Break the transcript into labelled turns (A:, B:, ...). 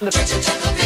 A: the